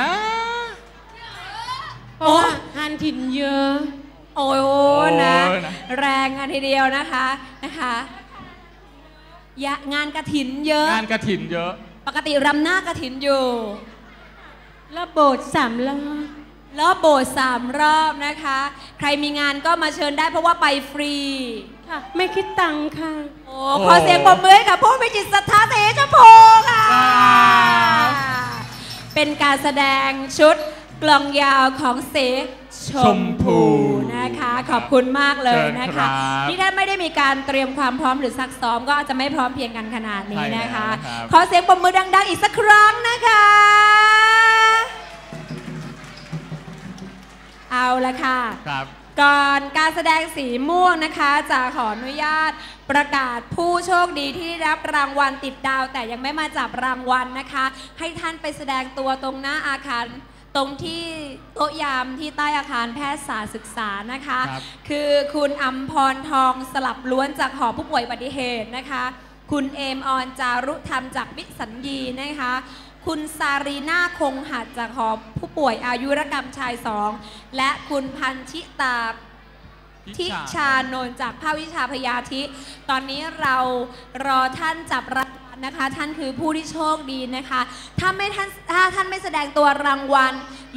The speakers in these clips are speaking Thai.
นะเพราะว่างานถิ่นเยอะ โอ้ยนะโอ้ยนะ แรงกันทีเดียวนะคะนะคะยะงานกระถินเยอะ งานกระถินเยอะ ปกติรำหน้ากระถินอยู่แล้วโบสถ์สามรอบรอบโบสถ์สามรอบนะคะ ใครมีงานก็มาเชิญได้เพราะว่าไปฟรีค่ะไม่คิดตังค์ค่ะ โอ้ขอเสียงปรบมือให้กับผู้มีจิตศรัทธาสีชมพูค่ะครับ เป็นการแสดงชุดกลองยาวของเสชมพูนะคะ ขอบคุณมากเลยนะเชิญครัคะบนี่ถ้าไม่ได้มีการเตรียมความพร้อมหรือซักซ้อมก็อาจจะไม่พร้อมเพรียงกันขนาดนี้นะคะใช่แล้วนะครับขอเสียงปรบมือดัง ๆ อีกสักครั้งนะคะ เอาละค่ะครับก่อนการแสดงสีม่วงนะคะจะขออนุญาต ประกาศผู้โชคดีที่ได้รับรางวัลติดดาว แต่ยังไม่มาจับรางวัลนะคะ ให้ท่านไปแสดงตัวตรงหน้าอาคารตรงที่โต๊ะยามที่ใต้อาคารแพทยศาสตร์ศึกษานะคะ ครับ คือคุณอัมพรทองสลับล้วนจากหอผู้ป่วยอุบัติเหตุนะคะ คุณเอมออนจารุธรรมจากวิสัญญีนะคะ คุณซารีนาคงหัดจากหอผู้ป่วยอายุรกรรมชายสองและคุณพันชิตา ทิชานนท์จากภาควิชาพยาธิ ตอนนี้เรารอท่านจับรางวัลนะคะ ท่านคือผู้ที่โชคดีนะคะ ถ้าไม่ท่านถ้าท่านไม่แสดงตัวรางวัล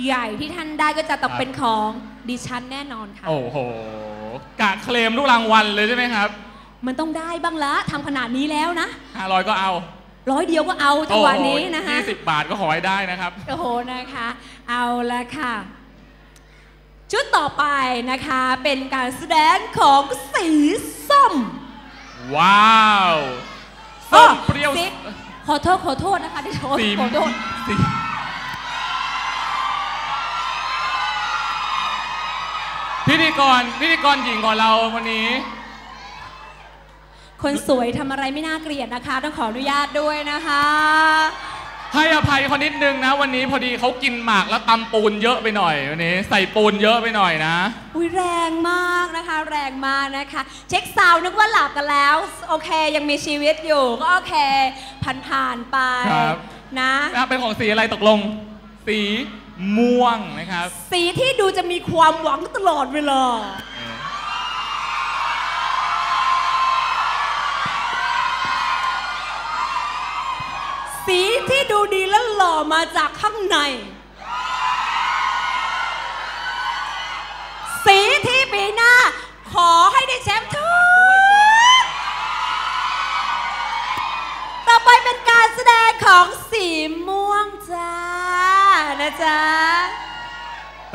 ใหญ่ที่ท่านได้ก็จะตกเป็นของดิฉันแน่นอนค่ะ โอ้โหกะเคลมลูกรางวัลเลยใช่ไหมครับ มันต้องได้บ้างละทำขนาดนี้แล้วนะ500ก็เอาร้อยเดียวก็เอาจังหวะนี้นะคะยี่สิบบาทก็ขอให้ได้นะครับ โอ้โหนะคะ เอาละค่ะ ชุดต่อไปนะคะเป็นการแสดงของสีส้ม ว้าวส้มเปรี้ยว สีขอโทษขอโทษนะคะที่โทษสีขอโทษสีพิธีกรพิธีกรหญิงของเราวันนี้ คนสวยทำอะไรไม่น่าเกลียดนะคะ ต้องขออนุญาตด้วยนะคะ ให้อภัยเขานิดนึงนะ วันนี้พอดีเขากินหมากแล้วตำปูนเยอะไปหน่อยวันนี้ ใส่ปูนเยอะไปหน่อยนะ อุ้ยแรงมากนะคะ แรงมากนะคะ เช็คซาวน์นึกว่าหลับกันแล้ว โอเคยังมีชีวิตอยู่ก็โอเคผ่านผ่านๆไปครับนะนะเป็นของสีอะไรตกลง สีม่วงนะครับ สีที่ดูจะมีความหวังตลอดเวลาสีที่ ดูดีและหล่อมาจากข้างใน สีที่ปีหน้า ขอให้ได้แชมป์ทุกต่อไปเป็นการแสดงของสีม่วงจ้า นะจ๊ะ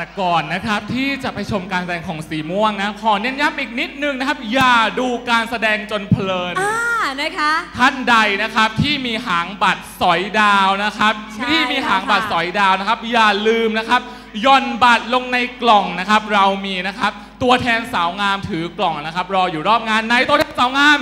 แต่ก่อนนะครับที่จะไปชมการแสดงของสีม่วงนะขอเน้นย้ำอีกนิดนึงนะครับ อย่าดูการแสดงจนเพลิน อ่านะคะ ท่านใดนะครับที่มีหางบัตรสอยดาวนะครับใช่ที่มีหางบัตรแล้วค่ะสอยดาวนะครับ อย่าลืมนะครับย่อนบัตรลงในกล่องนะครับ เรามีนะครับ ตัวแทนสาวงามถือกล่องนะครับ รออยู่รอบงานในตัวแทนสาวงาม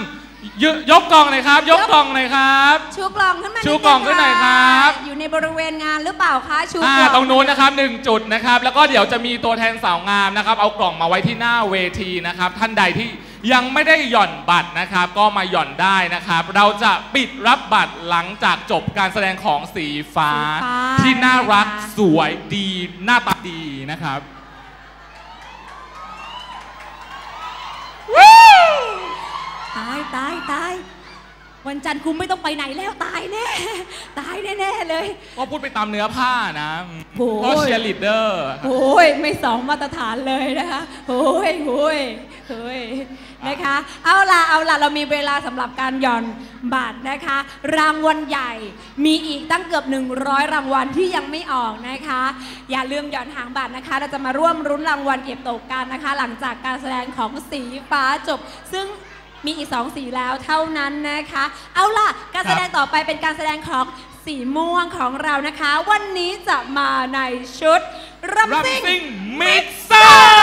ยยกกล่องหน่อยครับ ยกกล่องหน่อยครับ ชูกล่องขึ้นมาชูกล่องขึ้นหน่อยครับ อยู่ในบริเวณงานหรือเปล่าคะชูกอ่าล่องตรงนู้นนะครับหนึ่งจุดนะครับ แล้วก็เดี๋ยวจะมีตัวแทนสาวงามนะครับ เอากล่องมาไว้ที่หน้าเวทีนะครับ ท่านใดที่ยังไม่ได้หย่อนบัตรนะครับ ก็มาหย่อนได้นะครับ เราจะปิดรับบัตรหลังจากจบการแสดงของสีฟ้าสีฟ้าที่น่ารักนะคะสวยดีหน้าตาดีนะครับ ตายตายตายวันจันทร์คุณไม่ต้องไปไหนแล้วตายแน่ตายแน่ๆเลย ก็พูดไปตามเนื้อผ้านะโอ้ยเพราะเชียร์ลีดเดอร์โอ้ยไม่สองมาตรฐานเลยนะคะโอ้ยโอ้ยโอ้ยนะคะ เอาล่ะเอาล่ะเรามีเวลาสำหรับการหย่อนบัตรนะคะ รางวัลใหญ่มีอีกตั้งเกือบ 100 รางวัลที่ยังไม่ออกนะคะ อย่าลืมหย่อนหางบัตรนะคะ เราจะมาร่วมรุ้นรางวัลเก็บตกกันนะคะ หลังจากการแสดงของสีฟ้าจบ ซึ่ง มีอีกสองสีแล้วเท่านั้นนะคะ เอาล่ะ การแสดงต่อไปเป็นการแสดงของสีม่วงของเรานะคะ วันนี้จะมาในชุดรัมรัมซิ่งซิ่งมิกเซอร์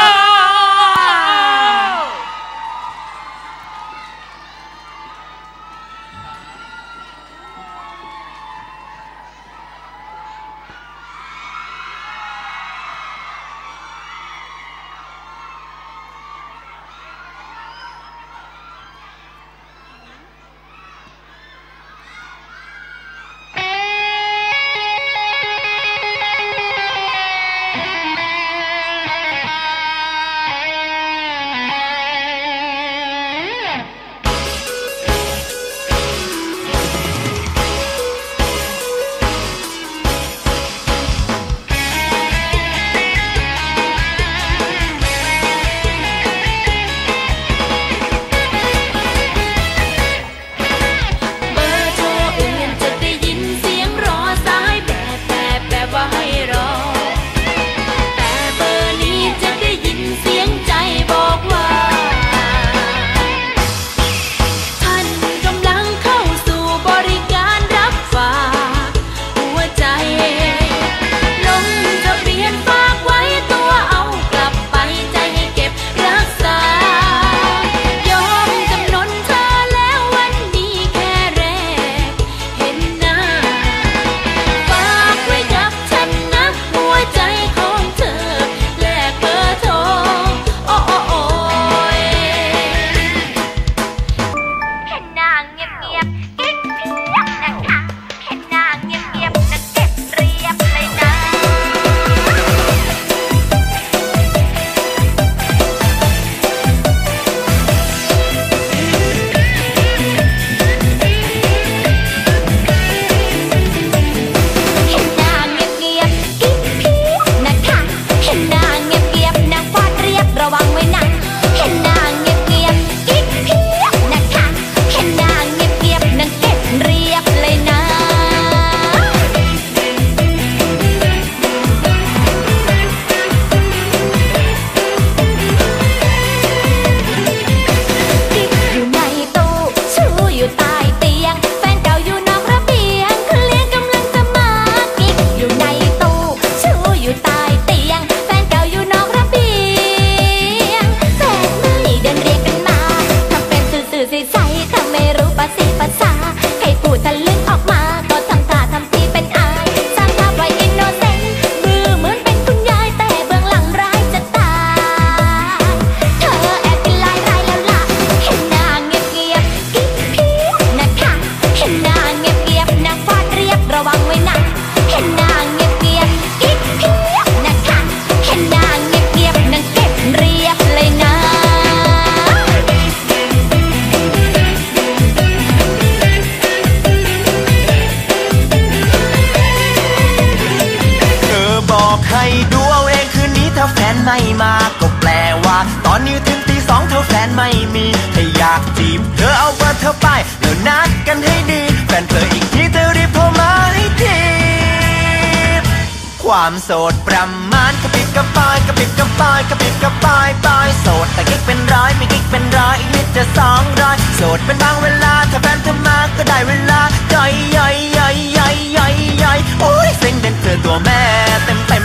ความโสดประมาณกระปิดกระปายกระปิดกระปายกระปิดกระปายปายโสดแต่กิ๊กเป็นร้อยไม่กิ๊กเป็นร้อยอีกนิดจะสองร้อยโสดเป็นบางเวลาถ้าแฟนเธอมาก็ได้เวลาย่อยย่อยย่อยย่อยย่อยย่อยโอ้ยเซ็งเด่นเธอตัวแม่เต็มเต็ม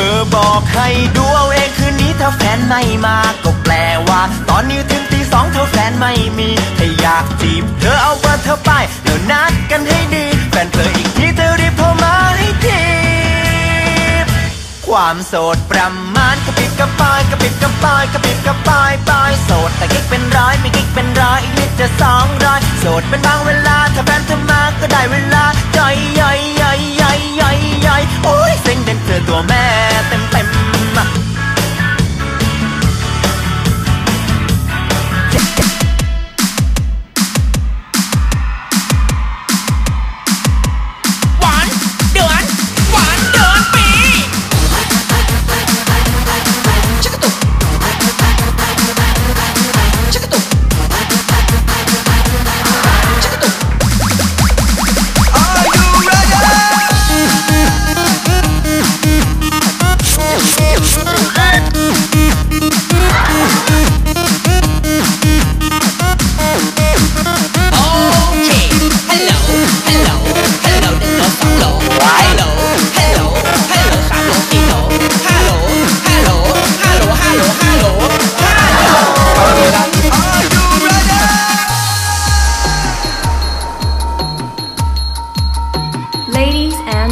เธอบอกให้ดูเอาเองคืนนี้ถ้าแฟนไม่มาก็แปลว่า ตอนนี้ถึงตีสองเธอแฟนไม่มีถ้าอยากจีบเธอเอาเบอร์เธอไปแล้วนัดกันให้ดี แฟนเธออีกทีเธอรีบโทรมา ความโสดประมาณกระปิบกระปายกระปิบกระปายกระปิบกระปายปายโสดแต่กิ๊กเป็นร้อยไม่กิ๊กเป็นร้อยอีกนิดจะสองร้อยโสดเป็นบางเวลาถ้าแฟนเธอมาก็ได้เวลาย่อยย่อยย่อยย่อยย่อยย่อยโอ้ยเซ็งเด่นเธอตัวแม่เต็ม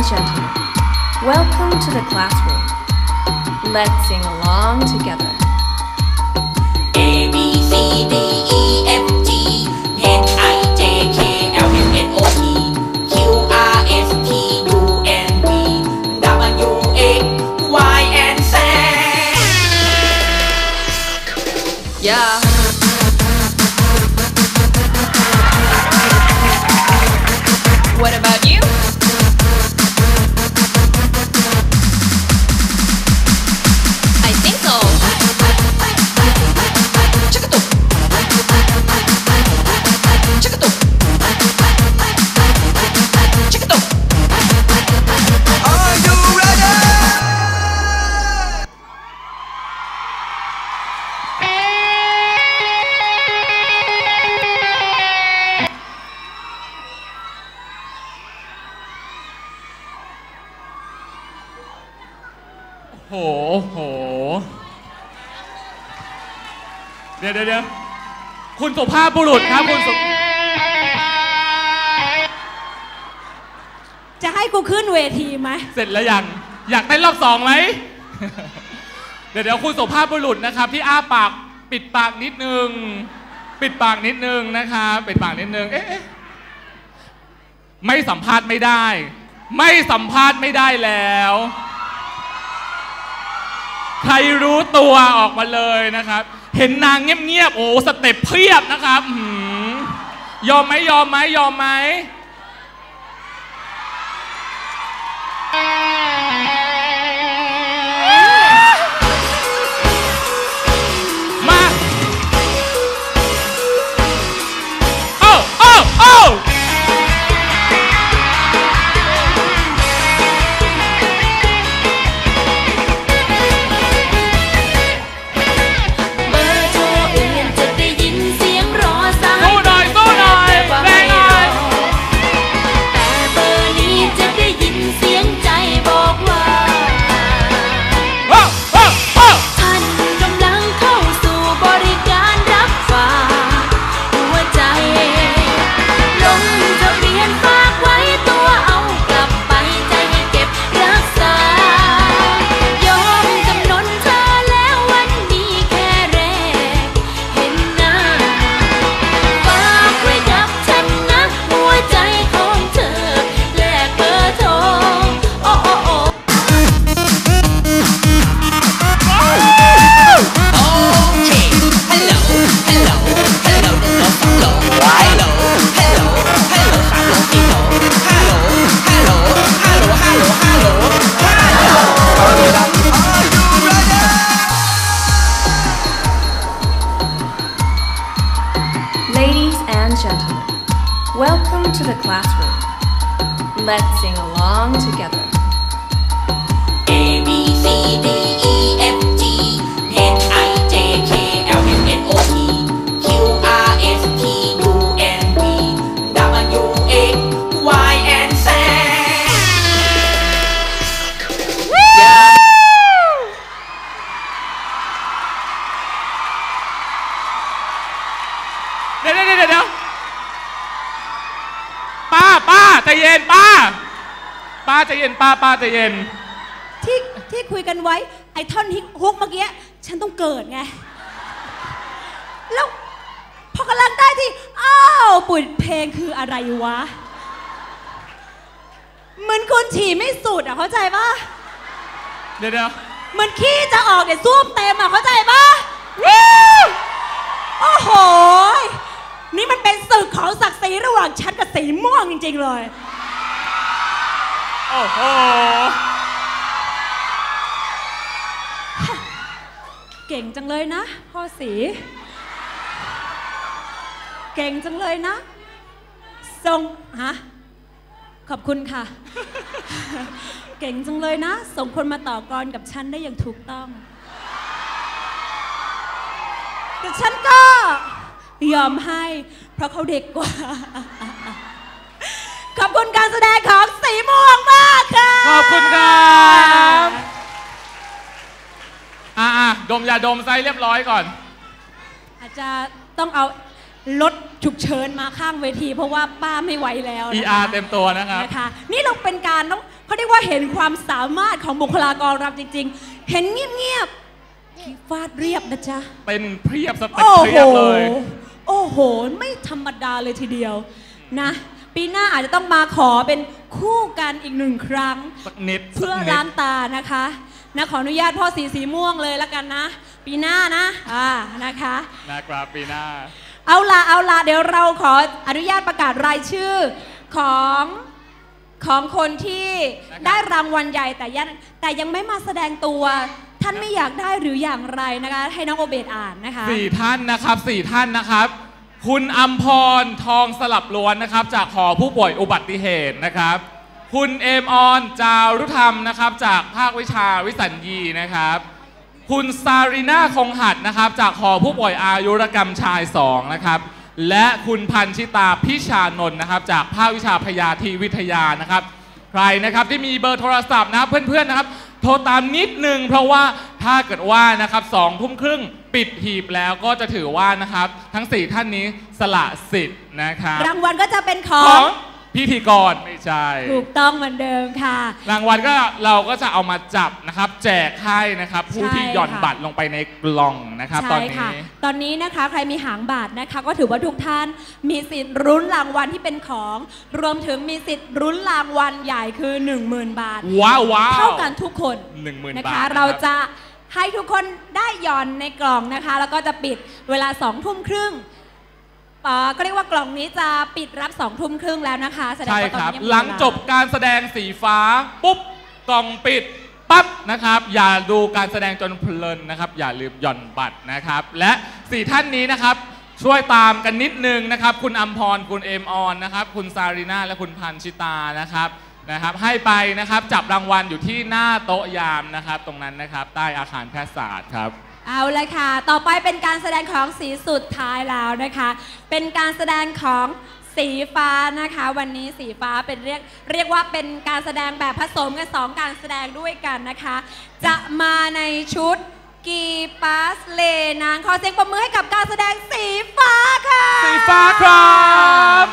gentlemen, welcome to the classroom. Let's sing along together. A B C D ดี๋ยวเดี๋ยวเดี๋ยวคุณสุภาพบุรุษครับคุณสุจะให้กูขึ้นเวทีไหมเสร็จแล้วยังอยากเต้นรอบสองไหม เดี๋ยวเดี๋ยวคุณสุภาพบุรุษนะครับ ที่อ้าปากปิดปากนิดนึง ปิดปากนิดนึงนะครับปิดปากนิดนึงเอ๊ะเอ๊ะไม่สัมภาษณ์ไม่ได้ ไม่สัมภาษณ์ไม่ได้แล้ว ใครรู้ตัวออกมาเลยนะครับ เห็นนางเงียบๆโอ้สเต็ปเพียบนะครับยอมไหมยอมไหมยอมไหม ย็นป้าป้าใจเย็น ที่ที่คุยกันไว้ ไอ้ท่อนฮิฮุกเมื่อกี้ฉันต้องเกิดไง แล้วพอกำลังได้ที่ อ้าวปุ่นเพลงคืออะไรวะ เหมือนคุณฉี่ไม่สุดอะเข้าใจปะเดี๋ยวเดี๋ยวเหมือนขี้จะออกเดี๋ยวซ่วมเต็มอะเข้าใจปะวิวโอ้โห นี่มันเป็นศึกของศักดิ์ศรีระหว่างฉันกับสีม่วงจริง ๆ เลยโอ้โหเก่งจังเลยนะ พ่อสี เก่งจังเลยนะทรงฮะขอบคุณค่ะ เก่งจังเลยนะ ส่งคนมาต่อกรกับฉันได้อย่างถูกต้องแต่ฉันก็ยอมให้ เพราะเขาเด็กกว่า ขอบคุณการแสดงของสีม่วงมากค่ะ ขอบคุณครับอ่าดมยาดมไซเรียบร้อยก่อน อาจจะต้องเอารถฉุกเฉินมาข้างเวที เพราะว่าป้าไม่ไหวแล้วนะคะ ER เต็มตัวนะครับนะคะนี่เราเป็นการต้องเขาเรียกว่าเห็นความสามารถของบุคลากรรำจริง ๆ เห็นเงียบๆฟาดเรียบนะจ๊ะ เป็นเพียบสเต็ปโอ้เพีโหยบเลย โอ้โห ไม่ธรรมดาเลยทีเดียวนะ ปีหน้าอาจจะต้องมาขอเป็นคู่กันอีกหนึ่งครั้ง สักนิดเพื่อสักนิดล้างตานะคะนะขออนุญาตพ่อสีสีม่วงเลยแล้วกันนะ ปีหน้านะอ่านะคะนะครับปีหน้า เอาละเอาละเดี๋ยวเราขออนุญาตประกาศรายชื่อของของคนที่นะครับได้รางวัลใหญ่แต่ยังแต่ยังไม่มาแสดงตัวท่านไม่อยากได้หรืออย่างไรนะคะ ให้น้องโอเบตอ่านนะคะสี่ท่านนะครับสี่ท่านนะครับ คุณอัมพรทองสลับล้วนนะครับ จากหอผู้ป่วยอุบัติเหตุนะครับ คุณเอมออนจารุธรรมนะครับ จากภาควิชาวิสัญญีนะครับ คุณซาริน่าคงหัดนะครับ จากหอผู้ป่วยอายุรกรรมชายสองนะครับ และคุณพันชิตาพิชานนท์นะครับ จากภาควิชาพยาธิวิทยานะครับ ใครนะครับที่มีเบอร์โทรศัพท์นะเพื่อนๆนะครับ ทรตามนิดนึงเพราะว่าถ้าเกิดว่านะครับสองทุ่มครึ่งปิดหีบแล้วก็จะถือว่านะครับ ทั้ง 4 ท่านนี้สละสิทธิ์นะครับรางวัลก็จะเป็นขอของง พิธีกรไม่ใช่ ถูกต้องเหมือนเดิมค่ะ รางวัลก็เราก็จะเอามาจับนะครับ แจกให้นะครับ ผู้ที่ใช่หย่อนค่ะบัตรลงไปในกล่องนะครับ ตอนใช่ค่ะนี้ ตอนนี้นะคะใครมีหางบาทนะคะ ก็ถือว่าทุกท่านมีสิทธิ์รุ้นรางวัลที่เป็นของ รวมถึงมีสิทธิ์รุ้นรางวัลใหญ่คือ 10,000 บาทว้าวว้าวเท่ากันทุกคนหนึ่งหมื่นนะบาทคะนะครับเราจะให้ทุกคนได้หย่อนในกล่องนะคะ แล้วก็จะปิดเวลาสองทุ่มครึ่งอ่า ก็เรียกว่ากล่องนี้จะปิดรับสองทุ่มครึ่งแล้วนะคะแสดงใช่ว่าตอนครับ นี้ยังมีหลังเวาจบการแสดงสีฟ้า ปุ๊บกล่องปิดปั๊บนะครับ อย่าดูการแสดงจนเพลินนะครับ อย่าลืมหย่อนบัตรนะครับ และสี่ท่านนี้นะครับ ช่วยตามกันนิดนึงนะครับ คุณอัมพรคุณเอมออนนะครับ คุณซารีนาและคุณพันชิตานะครับนะครับ ให้ไปนะครับจับรางวัลอยู่ที่หน้าโต๊ะยามนะครับ ตรงนั้นนะครับ ใต้อาคารแพทยศาสตร์ครับ เอาเลยค่ะ ต่อไปเป็นการแสดงของสีสุดท้ายแล้วนะคะ เป็นการแสดงของสีฟ้านะคะ วันนี้สีฟ้าเป็นเรียกเรียกว่าเป็นการแสดงแบบผสมกันสองการแสดงด้วยกันนะคะ จะมาในชุดกีปาสเลนางขอเสียงประมือให้กับการแสดงสีฟ้าค่ะ สีฟ้าครับ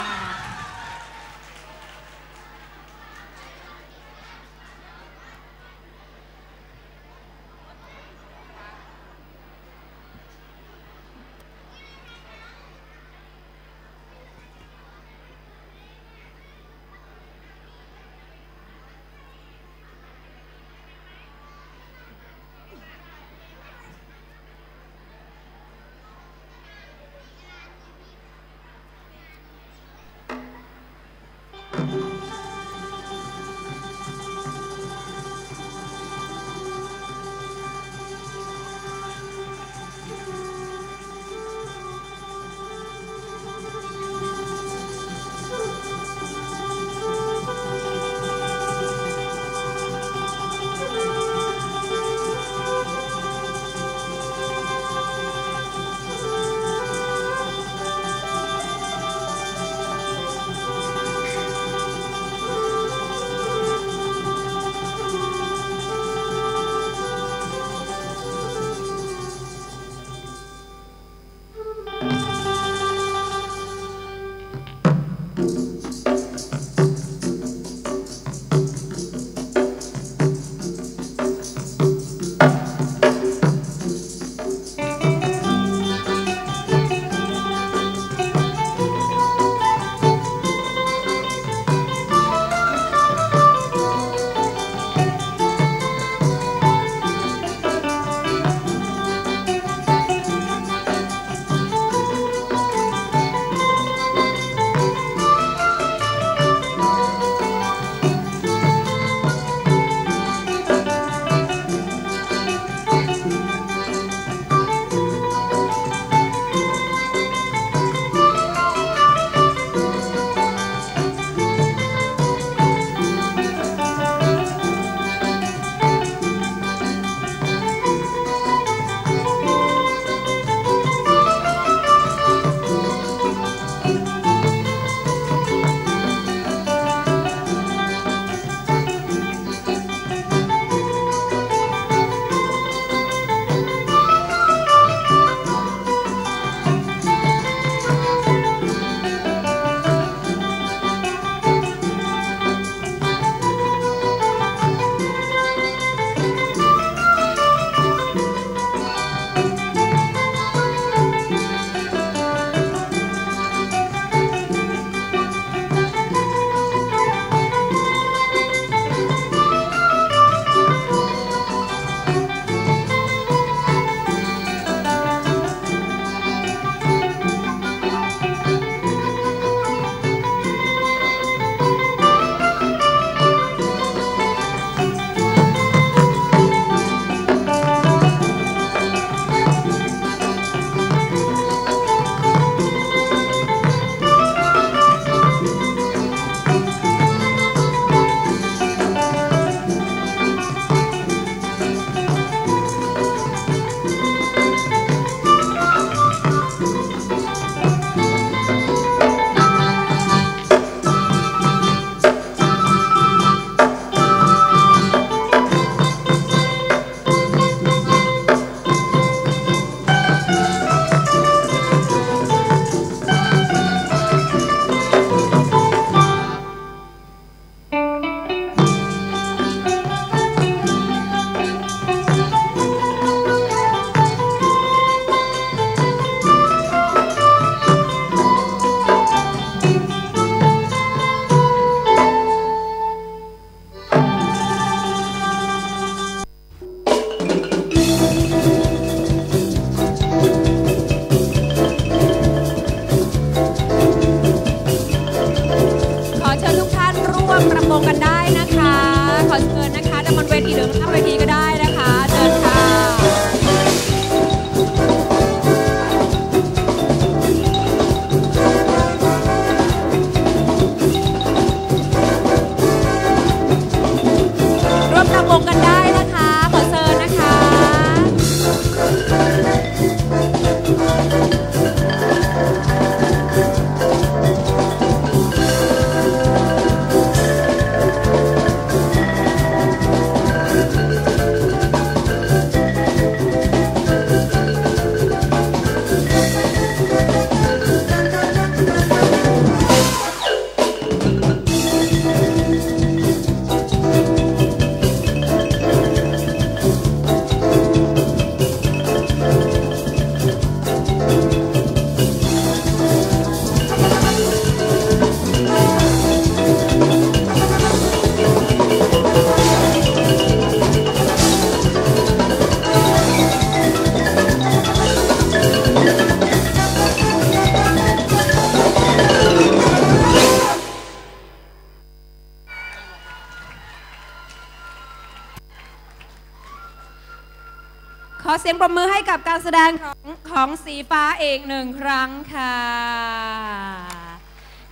เสียงปรบมือให้กับการแสดงของของสีฟ้าเอกหนึ่งครั้งค่ะ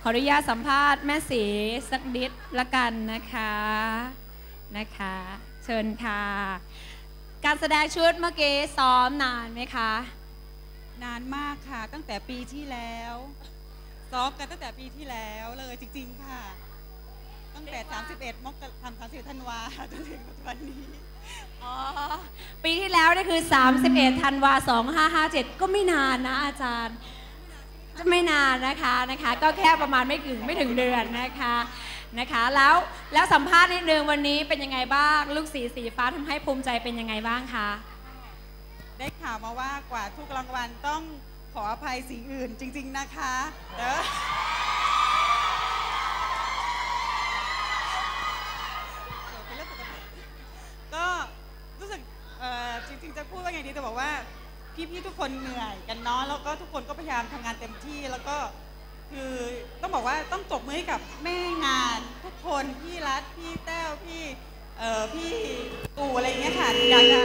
ขออนุญาตสัมภาษณ์แม่สีสักนิดละกันนะคะนะคะ เชิญค่ะ การแสดงชุดเมื่อกี้ซ้อมนานไหมคะ นานมากค่ะ ตั้งแต่ปีที่แล้วซ้อมกันตั้งแต่ปีที่แล้วเลยจริง ๆ ค่ะ ตั้งแต่ 31 มกราคม31ธันวาจนถึงปัจจุบันนี้ ปีที่แล้วนี่คือ 31ธันวา2557 ก็ไม่นานนะอาจารย์ จะไม่นานนะคะนะคะ ก็แค่ประมาณไม่ถึงไม่ถึงเดือนนะคะนะคะ แล้วแล้วสัมภาษณ์นิดนึงวันนี้เป็นยังไงบ้าง ลูกสีสีฟ้าทำให้ภูมิใจเป็นยังไงบ้างคะได้ข่าวมาว่ากว่าทุกรางวัลต้องขออภัยสีอื่นจริง ๆนะคะเด้อ ก็รู้สึกเอ่อจริงๆจะพูดว่าไงดีจะบอกว่าพี่ๆทุกคนเหนื่อยกันเนาะแล้วก็ทุกคนก็พยายามทำงานเต็มที่แล้วก็คือต้องบอกว่าต้องจบมือให้กับแม่งานทุกคนพี่รัฐพี่แต้วพี่เอ่อพี่ตู่อะไรอย่างเงี้ยค่ะอยากจะ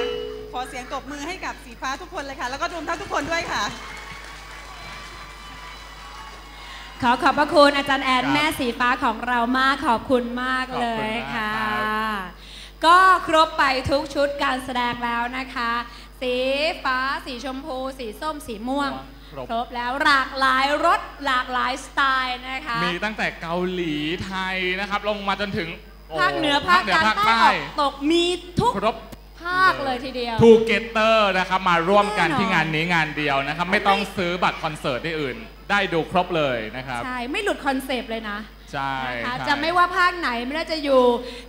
ขอเสียงตบมือให้กับสีฟ้าทุกคนเลยค่ะ แล้วก็รวมทั้งทุกคนด้วยค่ะ ขอขอบพระคุณอาจารย์แอนครับแม่สีฟ้าของเรามากขอบคุณมากขอบเลคุณยมากค่ะครับ ก็ครบไปทุกชุดการแสดงแล้วนะคะ สีฟ้า สีชมพู สีส้ม สีม่วง ครบ ครบแล้วหลากหลายรสหลากหลายสไตล์นะคะ มีตั้งแต่เกาหลีไทยนะครับ ลงมาจนถึงภาคเหนือภาคกลางภาคใต้ใต้ออกตกมีทุกครบภาคเลยทีเดียว To gether นะครับมาร่วมกันแน่นอน ที่งานนี้งานเดียวนะครับ ไม่ต้องซื้อบัตรคอนเสิร์ตที่อื่น ได้ดูครบเลยนะครับ ใช่ ไม่หลุดคอนเซปต์เลยนะ ใช่นะคะใช่ จะไม่ว่าภาคไหนไม่ว่าจะอยู่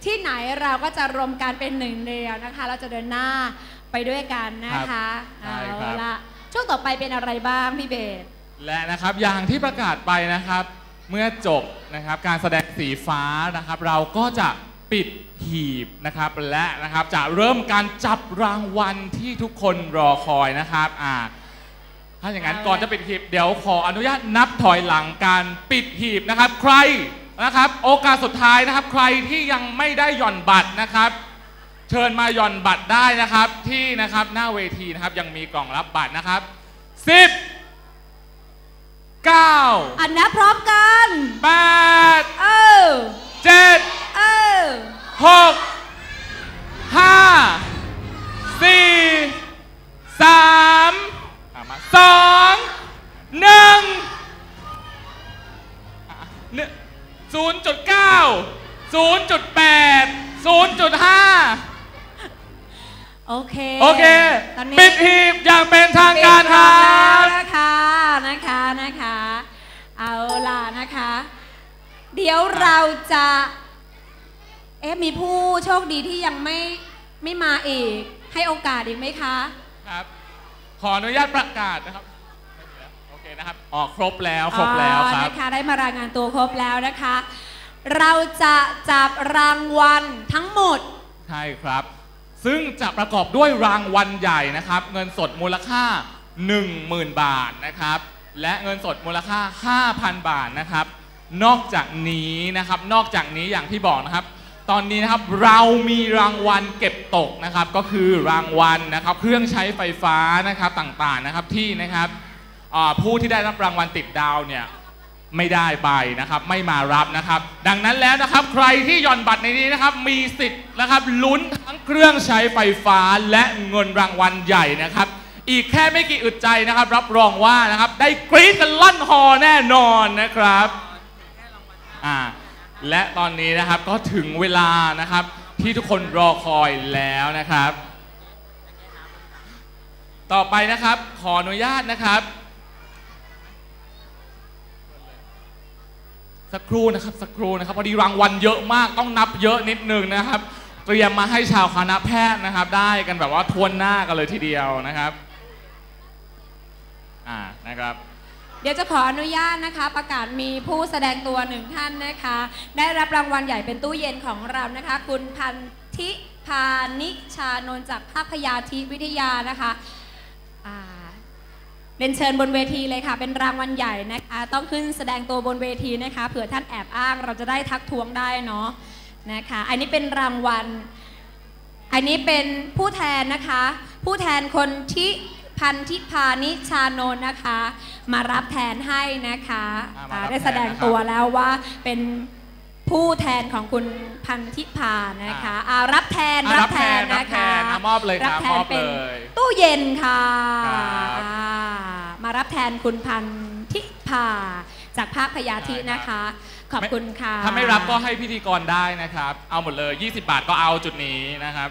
ที่ไหนเราก็จะรวมกันเป็นหนึ่งเดียวนะคะ เราจะเดินหน้าไปด้วยกันนะคะใช่เอาครับละช่วงต่อไปเป็นอะไรบ้างพี่เบส และนะครับอย่างที่ประกาศไปนะครับ เมื่อจบนะครับการแสดงสีฟ้านะครับ เราก็จะปิดหีบนะครับและนะครับจะเริ่มการจับรางวัลที่ทุกคนรอคอยนะครับอ่าถ้าอย่างนั้นเอาละก่อนจะปิดหีบเดี๋ยวขออนุญาตนับถอยหลังการปิดหีบนะครับ ใครนะครับ โอกาสสุดท้ายนะครับ ใครที่ยังไม่ได้หย่อนบัตรนะครับ เชิญมาหย่อนบัตรได้นะครับที่นะครับหน้าเวทีนะครับยังมีกล่องรับบัตรนะครับ10 9อันนับพร้อมกัน8เออ7เออ6 5 4 3อะมา สองหนึ่งศูนย์จุดเก้าศูนย์จุดแปดศูนย์จุดห้าโอเค โอเค ตอนนี้ปิดหีบอย่างเป็นทางการครัปิดแล้วบนะคะนะคะนะคะ เอาล่ะนะคะ เดี๋ยวเราจะ เอ๊ะมีผู้โชคดีที่ยังไม่ไม่มาอีก ให้โอกาสอีกไหมคะ ครับ ขออนุญาตประกาศนะครับโอเคนะครับออกครบแล้วครบแล้วคอ๋อรับนะคะได้มารายงานตัวครบแล้วนะคะ เราจะจับรางวัลทั้งหมดใช่ครับ ซึ่งจะประกอบด้วยรางวัลใหญ่นะครับ เงินสดมูลค่า 10,000 บาทนะครับ และเงินสดมูลค่า 5,000 บาทนะครับ นอกจากนี้นะครับนอกจากนี้อย่างที่บอกนะครับ ตอนนี้นะครับเรามีรางวัลเก็บตกนะครับ ก็คือรางวัลนะครับ เครื่องใช้ไฟฟ้านะครับต่างๆนะครับที่นะครับผู้ที่ได้รับรางวัลติดดาวเนี่ยไม่ได้ไปนะครับ ไม่มารับนะครับ ดังนั้นแล้วนะครับ ใครที่หย่อนบัตรในนี้นะครับ มีสิทธิ์นะครับลุ้นทั้งเครื่องใช้ไฟฟ้าและเงินรางวัลใหญ่นะครับ อีกแค่ไม่กี่อึดใจนะครับ รับรองว่านะครับ ได้กรี๊ดกันลั่นฮอแน่นอนนะครับอ่า และตอนนี้นะครับก็ถึงเวลานะครับที่ทุกคนรอคอยแล้วนะครับ ต่อไปนะครับขออนุญาตนะครับ สักครู่นะครับสักครู่นะครับพอดีรางวัลเยอะมากต้องนับเยอะนิดนึงนะครับ เตรียมมาให้ชาวคณะแพทย์นะครับ ได้กันแบบว่าทวนหน้ากันเลยทีเดียวนะครับ อ่านะครับ เดี๋ยวจะขออนุญาตนะคะ ประกาศมีผู้แสดงตัวหนึ่งท่านนะคะ ได้รับรางวัลใหญ่เป็นตู้เย็นของเรานะคะ คุณพันธิพานิชานนท์จากภาคพยาธิวิทยานะคะเรียนเชิญบนเวทีเลยค่ะ เป็นรางวัลใหญ่นะคะ ต้องขึ้นแสดงตัวบนเวทีนะคะเผื่อท่านแอบอ้างเราจะได้ทักท้วงได้เนาะนะคะ อันนี้เป็นรางวัล อันนี้เป็นผู้แทนนะคะ ผู้แทนคนที่ พันธิพานิชานนท์นะคะ มารับแทนให้นะคะอ่ามารับอ่าได้แสดงตัวแล้วว่าเป็นผู้แทนของคุณพันธิพานะคะอ่ารับแทนอ่ารับแทนนะรับแทคะนอะมอบเลยครับแทนมอบเป็นเลยตู้เย็นค่ะครับอ่ามารับแทนคุณพันธิพาจากภาคพยาธินะคะ ขอบคุณค่ะ ถ้าไม่รับก็ให้พิธีกรได้นะครับ เอาหมดเลย 20 บาทก็เอาจุดนี้นะครับ